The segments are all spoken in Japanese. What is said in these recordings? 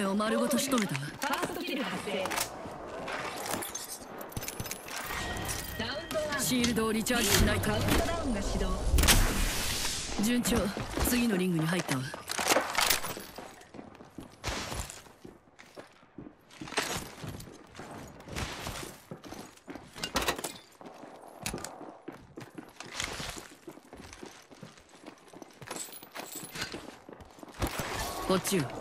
部隊を丸ごと仕留めたファーストキル発生ラウンド1シールドをリチャージしないと。カウントダウンが始動順調。次のリングに入ったわ。こっちよ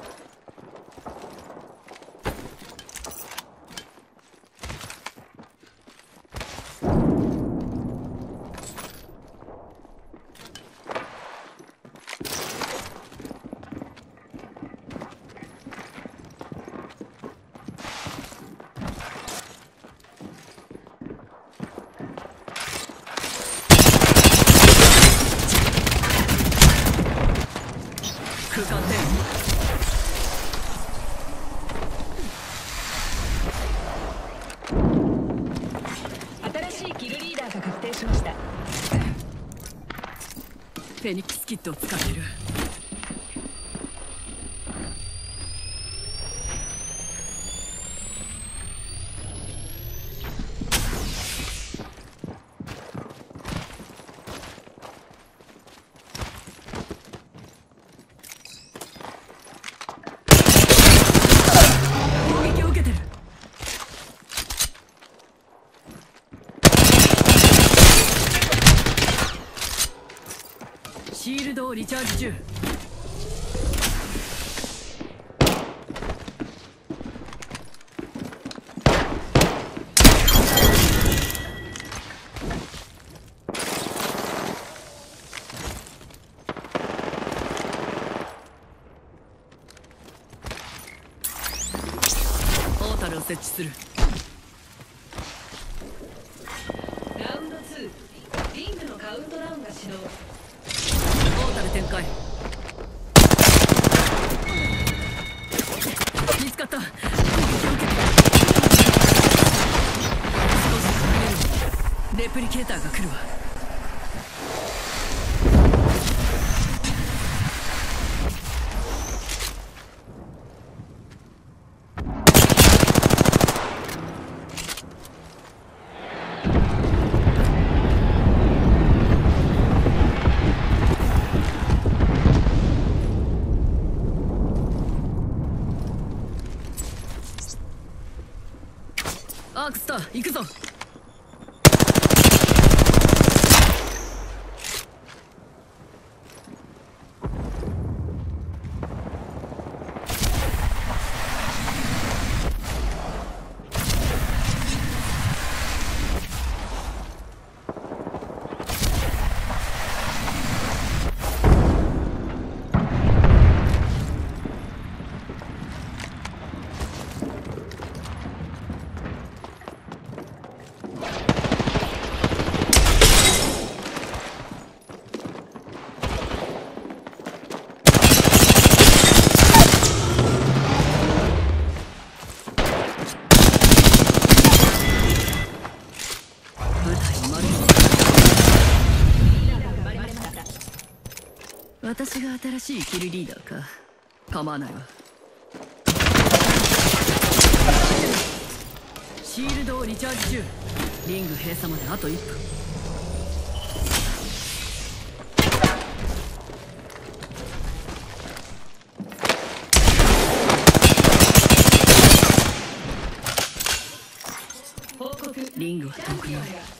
空間点新しいキルリーダーが確定しましたフフェニックスキットを使ってる攻撃を受けてるシージ中ポータルを設置する。ラウンド2リングのカウントダウンが始動。ポータル展開。見つかった。レプリケーターが来るわ。ークスター行くぞ。新しいキルリーダーか。構わないわ。シールドをリチャージ中。リング閉鎖まであと1分。報告。リングは遠くない。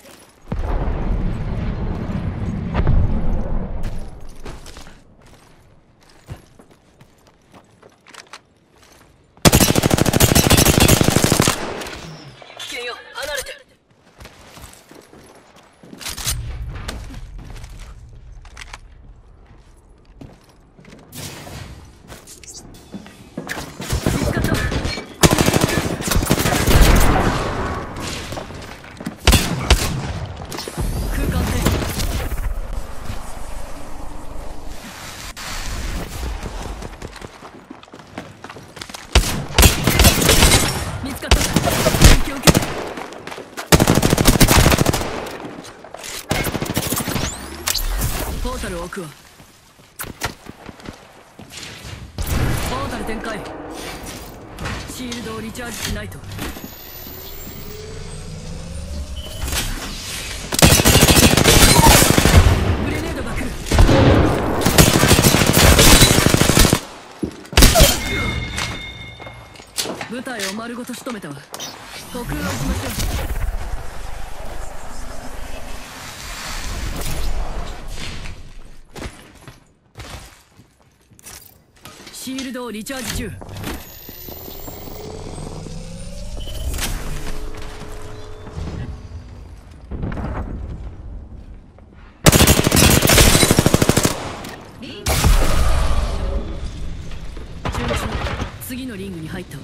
ポータルを置くわポータル展開。シールドをリチャージしないと。グレネードが来る。部隊を丸ごと仕留めたわ。国空をしましょう。シールドをリチャージ中。次のリングに入ったわ。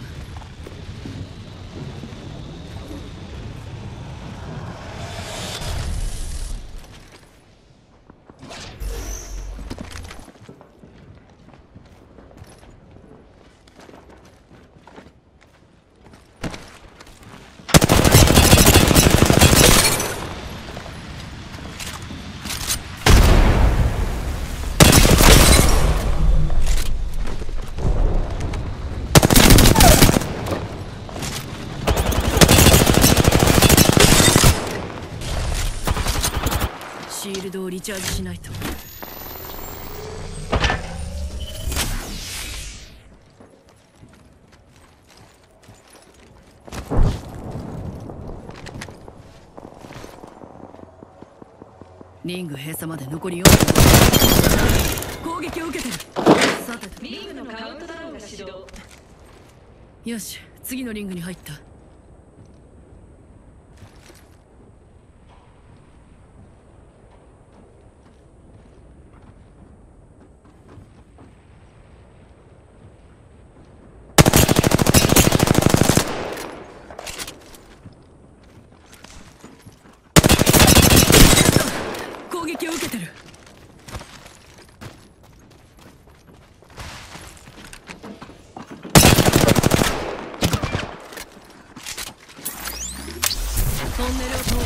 チャージしないと。リング閉鎖まで残り4分。攻撃を受けてる。さてと。リングのカウントダウンが始動。よし次のリングに入った攻撃を受けてる。トンネルを通る。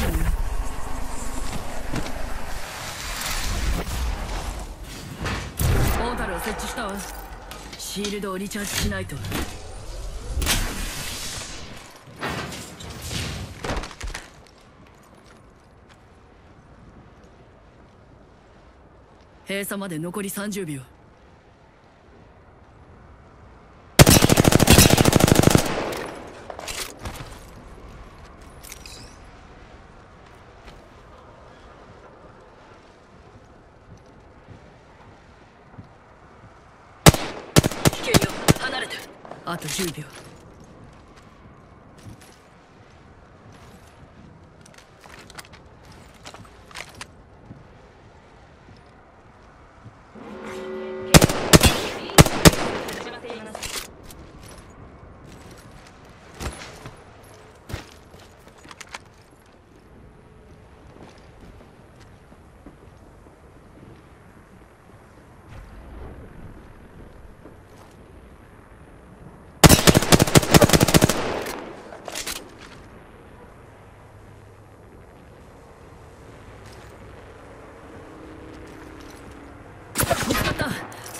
ポータルを設置したわ。シールドをリチャージしないと。閉鎖まで残り30秒。あと10秒リングが始まっています見つかった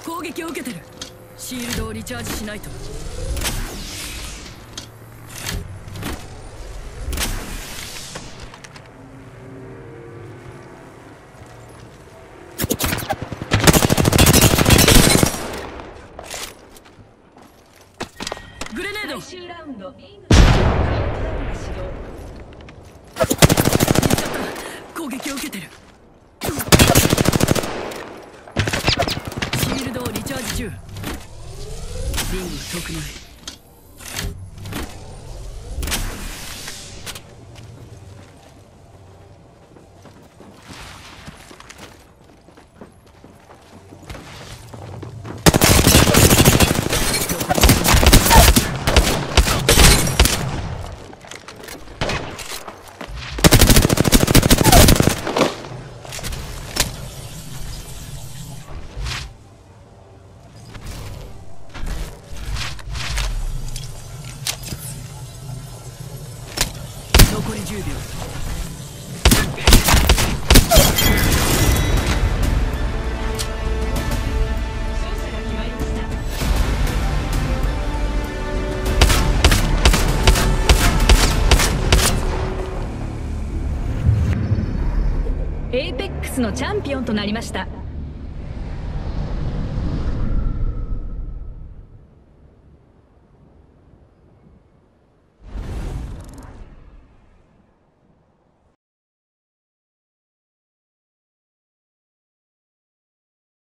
攻撃を受けてる。シールドをリチャージしないと。グレネード。最終ラウンド。攻撃を受けてるシールドをリチャージ中リングは遠くないり10秒エイペックスのチャンピオンとなりました。